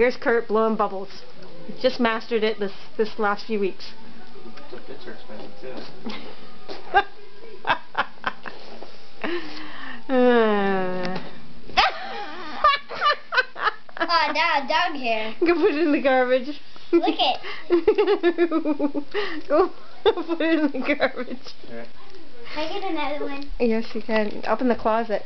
here's Kurt blowing bubbles. Just mastered it this this last few weeks. Bits are expensive too. uh, Oh, now dog hair. Go put it in the garbage. Look it. Go put it in the garbage. Can I get another one? Yes, you can. Up in the closet.